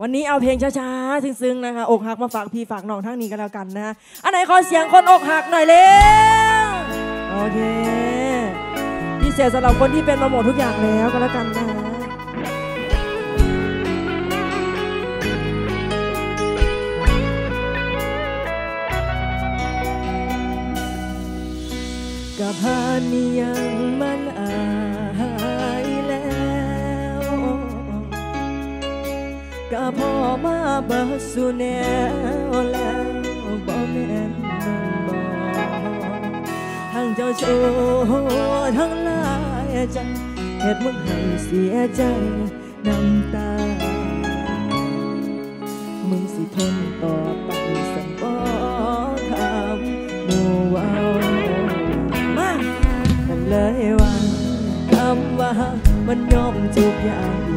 วันนี้เอาเพลงช้าๆ ซึ้งๆ นะคะ อกหักมาฝากพี่ฝากน้องทั้งนี้กันแล้วกันนะ อันไหนขอเสียงคนอกหักหน่อยเร็ว โอเค พิเศษสำหรับคนที่เป็นมาหมดทุกอย่างแล้วก็แล้วกันนะกับพานียัง ก็พอมาเบิดสู่แนวแล้วบ่แม่นบอกทั้งเจ้าชู้ทั้งลายใจเหตุมึงให้เสียใจน้ำตา มึงสิทนต่อไปสันบ่คำหมู่เว้ามากันเลยว่าคำว่ามันยอมทุกอย่าง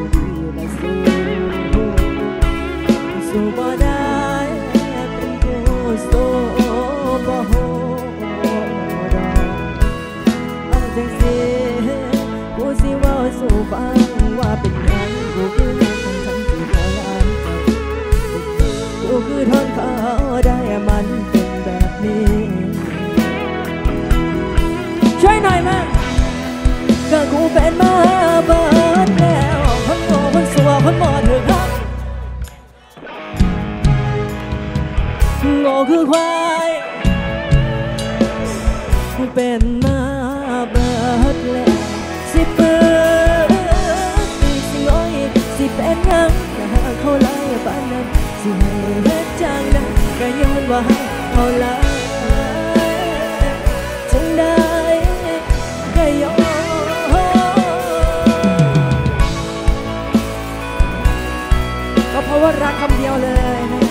คือควายเป็นมาเบิดแล้วสิเปิดสิสิโอ้ยสิเป็นหยังหาเขาไล่ปานนั้นสิให้เฮ็ดจังได้ก็ย้อนว่าเขาไล่จังได้ก็ย้อนก็เพราะว่ารักคำเดียวเลยนะ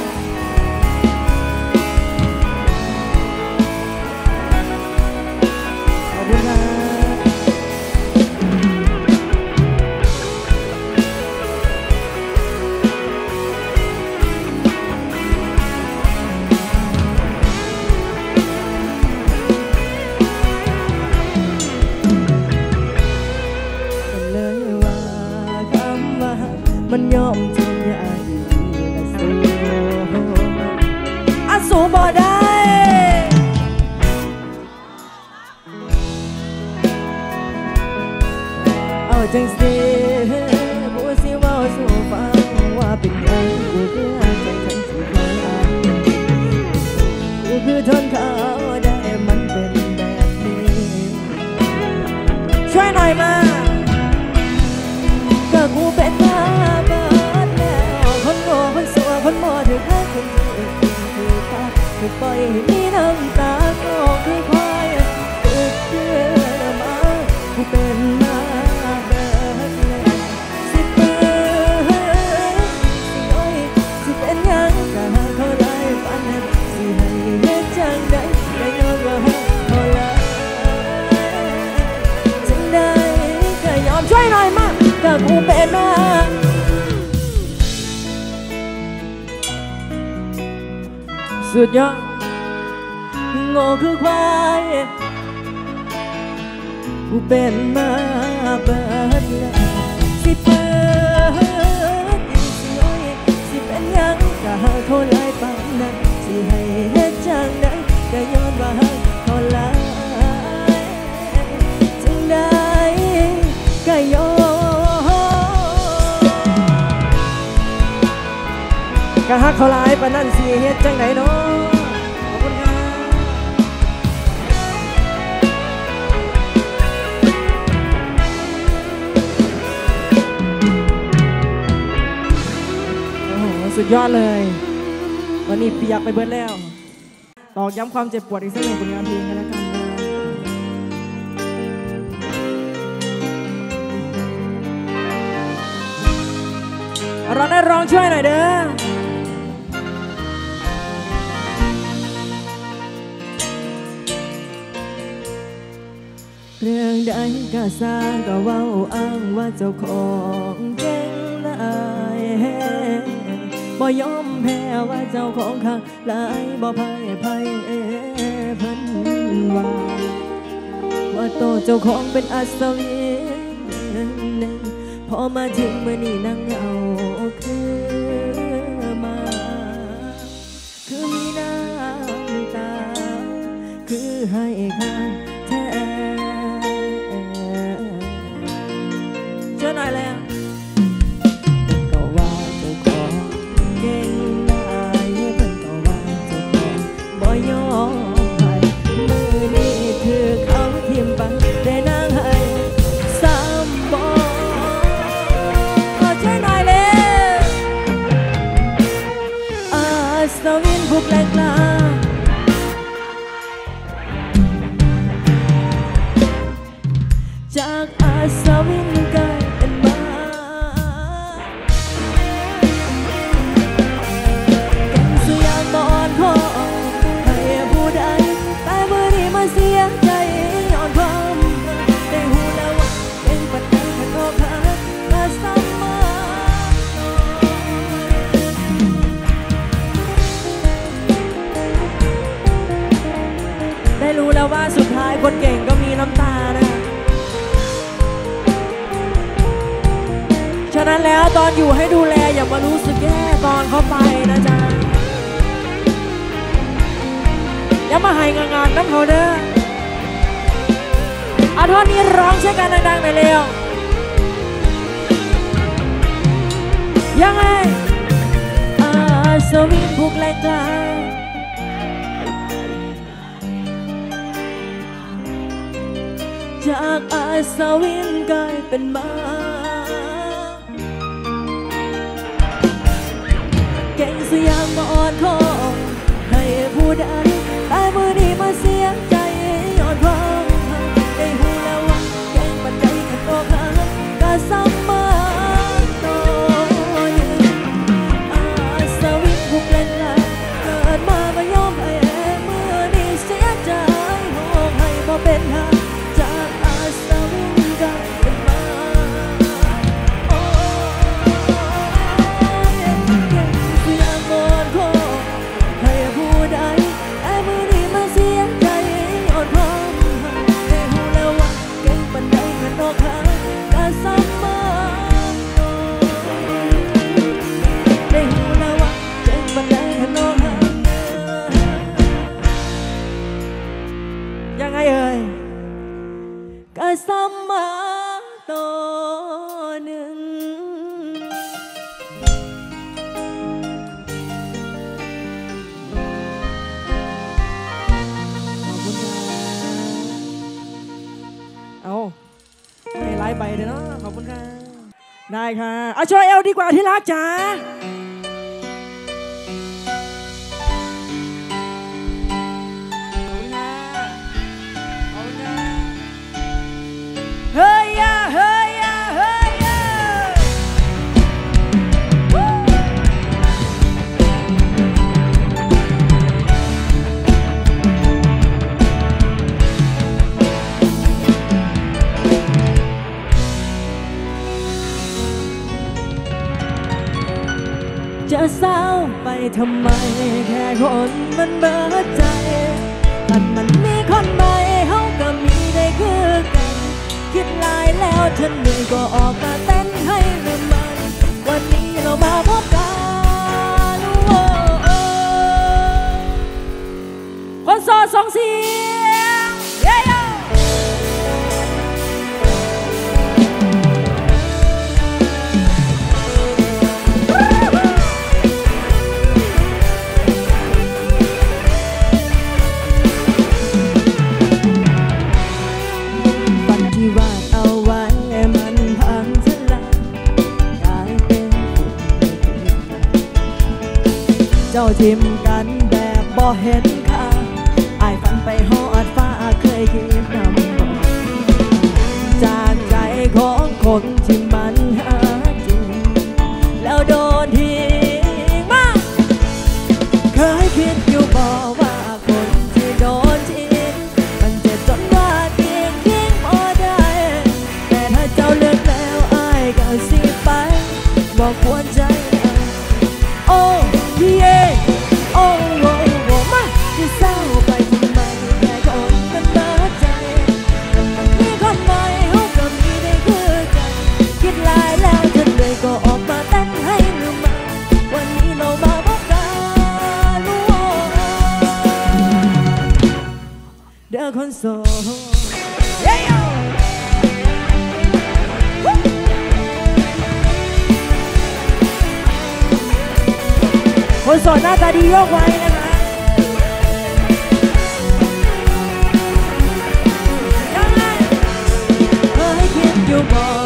ปล่อยให้มีน้ำตาก็คือควายตึกเชื่อมากูเป็นมาเบิดแล้วสิเปิดสิอ้ยสิเป็นยังก็หาเขาไล่ปานนั้นสิให้เฮ็ดจังใดก็ย้อนว่าหาเขาไล่จังได้ก็ยอมช่วยหน่อยมาก็กูเป็นมาสุดยอด ง่คือควายกูเป็นมาเบิดแล้วสิเปิดอีกสิโอ้ยสิเป็นยังก็หาเขาหลายปานนั้นสิให้เฮ็ดจังได้ก็ย้อนว่าเขาหลายจังได้ก็ย้อมก็ฮักเขาหลายปานนั้นสิเฮ็ดจังไดเนาะ ดยอดเลย วันนี้เปียกไปเบิดแล้ว ตอกย้ำความเจ็บปวดอีกสักหนึ่งผลงานเพลงกันแล้วกันนะเราได้ร้องช่วยหน่อยเด้อเรื่องใดก็สร้างก็ว้าอ้างว่าเจ้าของเก่ บ่ยอมแพ้ว่าเจ้าของข้างหลายบ่พ่ายพ่ายเพิ่นว่าว่าโตเจ้าของเป็นอัศวินพอมาถึงเมื่อนี้นั่งเอาค ตอนอยู่ให้ดูแลอย่ามารู้สึกแย่ตอนเขาไปนะจ๊ะอย่ามาให้งานน้ำเขาเด้ออาท่อนนี้ร้องใช้กันดังๆไปเร็วยังไงอาสวินบุกไกลๆจากอาสวินกลายเป็นมา สยามมาอ่อนคอ ได้ค่ะอาช่วยเอลดีกว่าที่รักจ้า จะเศร้าไปทำไม แค่คนมันเบิดใจมันมันมีคนใหม่เขาก็มีได้คือกัน คิดลายแล้วเธนเหนื่อยก็ออกมาเต้นให้ลืมมัน วันนี้เรามาพบกันคนโสดสองเสียง คนโสดคนโสดหน้าตาดีโยกไว้นะคะยังคิดอยู่บ่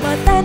Và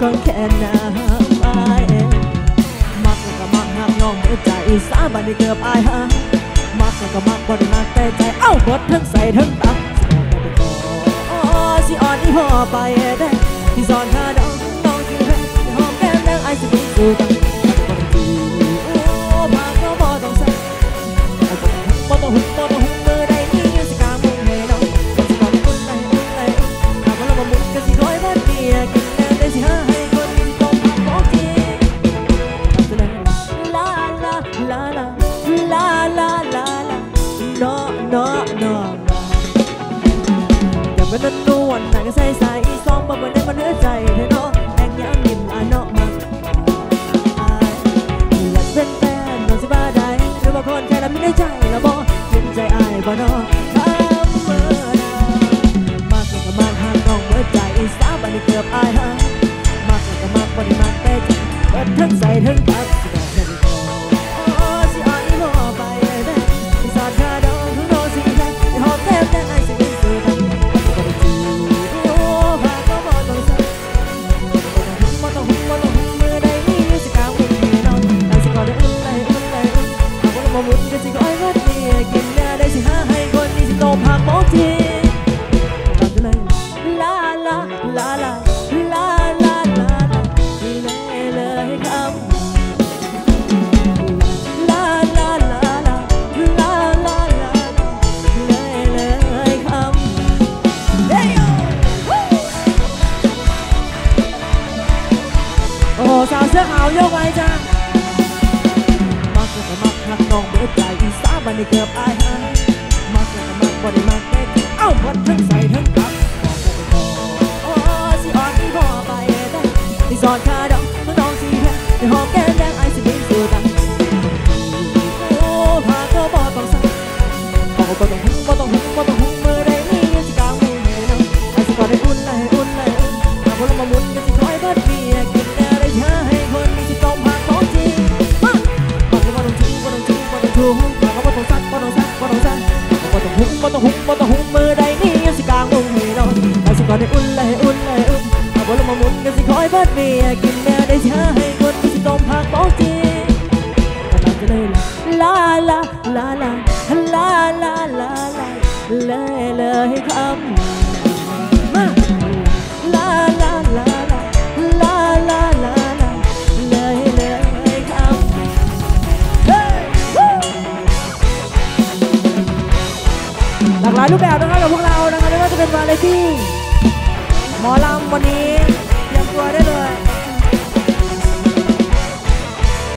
ก็แค่น้ำอายมักแล้ก็มักหักน้องเมื่อใจสาบันนี้เกือบอายฮะมักแล้ก็มักบ่ได้มักแต่ใจเอ้าบดทั้งใส่ทั้งตับสิอ่อนที่ห่อไปได้ที่สอนหาน้องน้องที่ให้หอมแก้มแดงไอสิบุกสู่กันโอ้มากเราบ่ต้องใส่บ่ต้องหุ่นบ่ต้อง รูปแบบนะคะกับพวกเรานะคะไม่ว่าจะเป็นวาไรตี้หมอลำวันนี้เตรียมตัวได้เลย